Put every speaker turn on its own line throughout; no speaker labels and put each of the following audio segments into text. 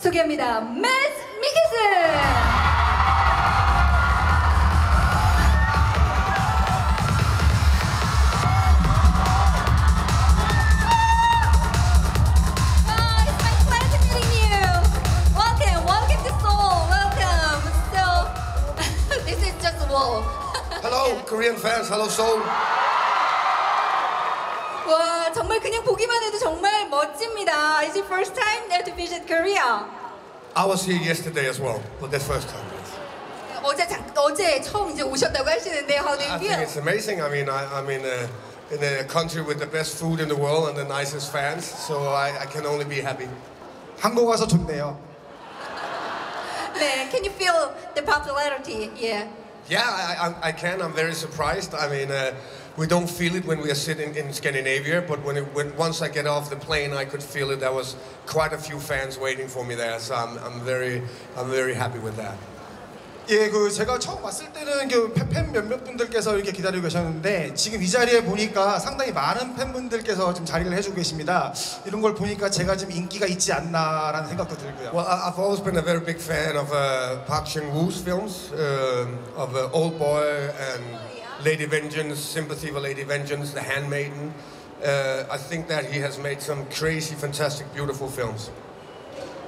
소개합니다. 매스 미키슨. Oh.
Hello, Korean fans. Hello, Seoul.
와, 정말 그냥 보기만 해도 정말 멋집니다. Is it first time there to visit Korea?
I was here yesterday as well, but that's first time. yes.
어제 잠, 어제 처음 이제 오셨다고 하시는데 how do you
I think
feel?
it's amazing. I mean, I, I'm in a, in a country with the best food in the world and the nicest fans, so I, I can only be happy.
한국 와서 좋네요.
네, can you feel the popularity? Yeah.
Yeah, I, I, I can. I'm very surprised. I mean, uh, we don't feel it when we are sitting in Scandinavia, but when, it, when once I get off the plane, I could feel it. There was quite a few fans waiting for me there, so I'm, I'm very, I'm very happy with that.
예, 그 제가 처음 왔을 때는 그 팬- 팬 몇몇 분들께서 이렇게 기다리고 계셨는데 지금 이 자리에 보니까 상당히 많은 팬분들께서 지금 자리를 해주고 계십니다. 이런 걸 보니까 제가 좀 인기가 있지 않나라는 생각도 들고요.
Well, I've always been a very big fan of uh, Park Chan-woo's films, um, of uh, Old Boy and Lady Vengeance, Sympathy for Lady Vengeance, The Handmaiden. Uh, I think that he has made some crazy, fantastic, beautiful films.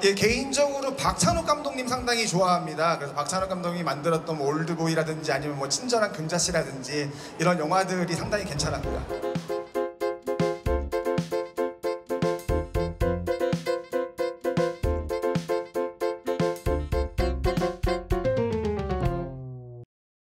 예, 개인적으로 박찬욱 감독님 상당히 좋아합니다. 그래서 박찬욱 감독이 만들었던 뭐 올드보이라든지 아니면 뭐 친절한 금자씨라든지 이런 영화들이 상당히 괜찮았고요.